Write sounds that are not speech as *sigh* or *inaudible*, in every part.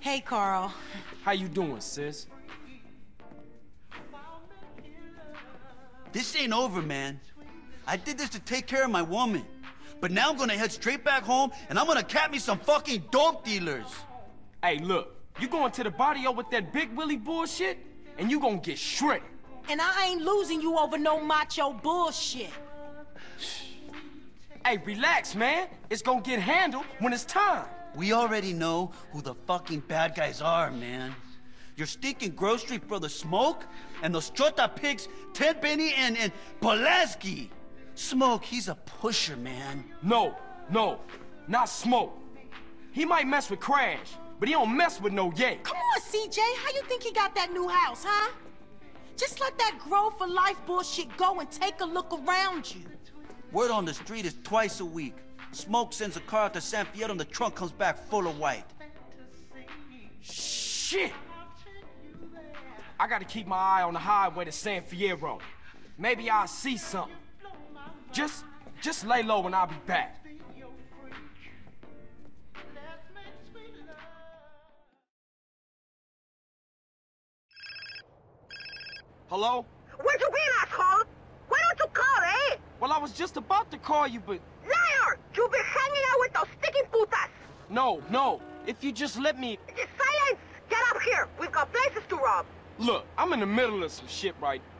Hey, Carl. How you doing, sis? This ain't over, man. I did this to take care of my woman. But now I'm gonna head straight back home and I'm gonna cap me some fucking dope dealers. Hey, look, you going to the barrio with that big Willie bullshit, and you gonna get shredded. And I ain't losing you over no macho bullshit. Hey, relax, man. It's gonna get handled when it's time. We already know who the fucking bad guys are, man. Your stinking grocery brother Smoke and those Chota pigs, Tenpenny and, and Pulaski. Smoke, he's a pusher, man. No, no, not Smoke. He might mess with Crash, but he don't mess with no Ye. Come on, CJ. How you think he got that new house, huh? Just let that Grove for life bullshit go and take a look around you. Word on the street is twice a week. Smoke sends a car out to San Fierro and the trunk comes back full of white. Shit! I gotta keep my eye on the highway to San Fierro. Maybe I'll see something. Just, just lay low and I'll be back. Hello? Where'd you been, asshole? Why don't you call, eh? Well, I was just about to call you, but Liar! You've been hanging out with those sticking putas! no, no. If you just let me... Just silence! Get up here! We've got places to rob! Look, I'm in the middle of some shit right I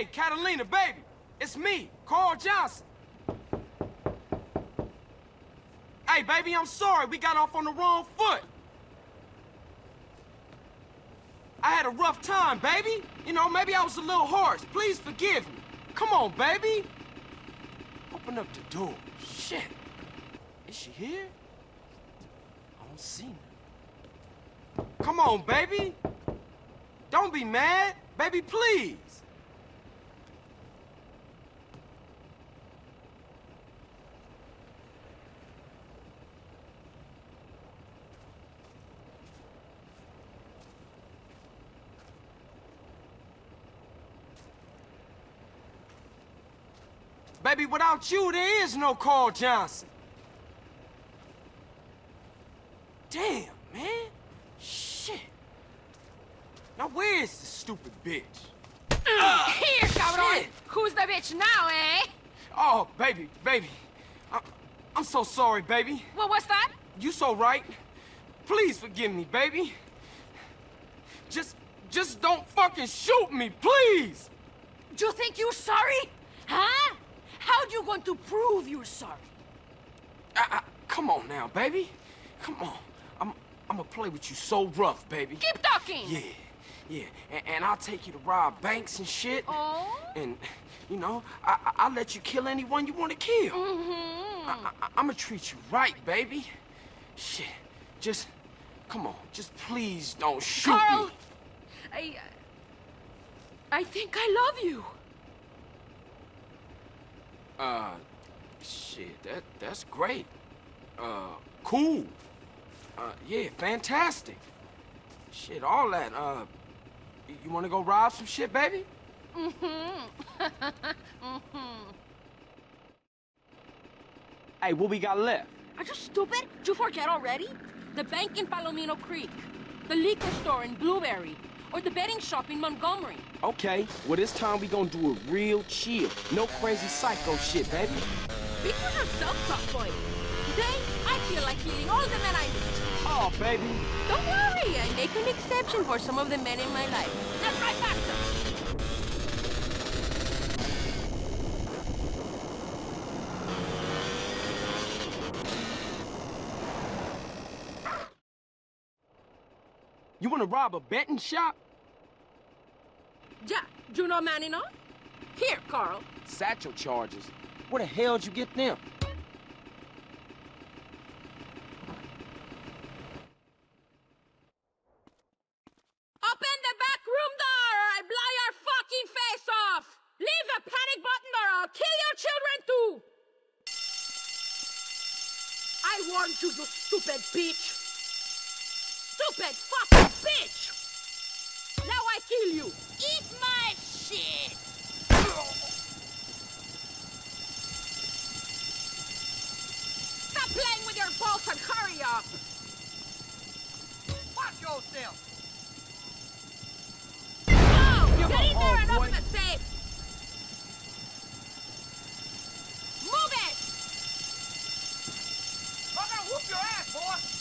Hey, Catalina, baby. It's me, Carl Johnson. Hey, baby, I'm sorry. We got off on the wrong foot. I had a rough time, baby. You know, maybe I was a little harsh. Please forgive me. Come on, baby. Open up the door. Shit. Is she here? I don't see her. Come on, baby. Don't be mad. Baby, please. Baby, without you, there is no Carl Johnson. Damn, man. Shit. Now where's the stupid bitch? *clears throat* Here, cabrón! Who's the bitch now, eh? Oh, baby, baby. I, I'm so sorry, baby. What was that? You so right. Please forgive me, baby. Just, just don't fucking shoot me, please. Do you think you're sorry? Huh? How you going to prove you're sorry? I, I, come on now, baby. Come on. I'm, I'm gonna play with you so rough, baby. Keep talking! Yeah, yeah. And, and I'll take you to rob banks and shit. Oh? And, you know, I, I, I'll let you kill anyone you want to kill. Mm-hmm. I, I, I'm gonna treat you right, baby. Shit. Just, come on. Just please don't shoot Carl! me. I... I think I love you. Uh, shit, that, that's great. Uh, cool. Uh, yeah, fantastic. Shit, all that, uh, you wanna go rob some shit, baby? Mm-hmm. Hey, what we got left? Are you stupid? You forget already? The bank in Palomino Creek, the liquor store in Blueberry, or the betting shop in Montgomery. Okay, well this time we gonna do it real chill. No crazy psycho shit, baby. Speak for yourself, tough boy. Today, I feel like killing all the men I meet. Oh, baby. Don't worry, I make an exception for some of the men in my life. That's right, Baxter. You wanna rob a betting shop? Yeah, you know man enough? Here, Carl. Satchel charges. Where the hell'd you get them? Open the back room door or I blow your fucking face off! Leave the panic button or I'll kill your children too! I warned you, you stupid bitch! Stupid fucking bitch! Now I kill you! Eat my shit! Stop playing with your balls and hurry up! Watch yourself! Oh, Give get in there and old open boy. the safe! Move it! I'm gonna whoop your ass, boy!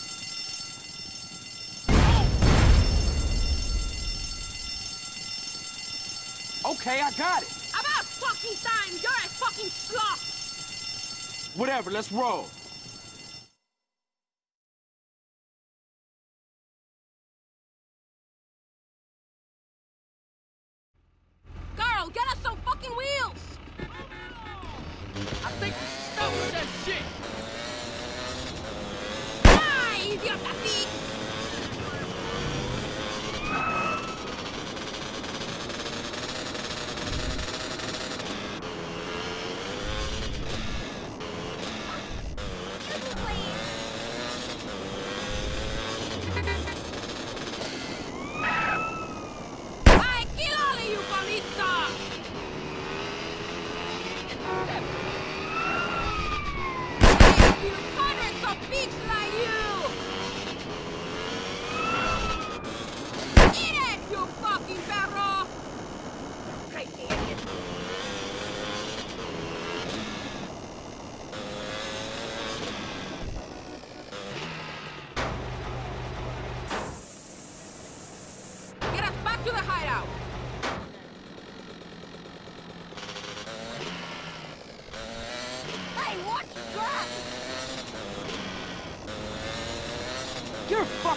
Okay, I got it. About fucking time! You're a fucking sloth! Whatever, let's roll. Carl, get us some fucking wheels! I think we with that shit. Ah, idiota pig!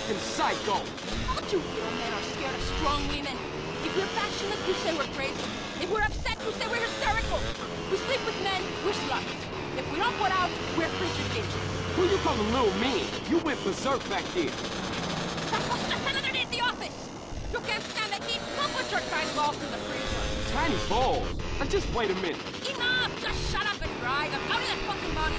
Fucking psycho. All you little men are scared of strong women. If we're passionate, you say we're crazy. If we're upset, you say we're hysterical. We sleep with men, we're sluts. If we don't put out, we're creature bitches. Who you calling little mean? You went berserk back there. That's what's just another day at the office. You can't stand the heat. Come put your tiny balls in the freezer. Tiny balls. Now just wait a minute. Enough! Just shut up and drive. I'm out of that fucking money.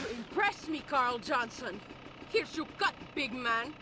You impress me, Carl Johnson. Here's your cut, big man.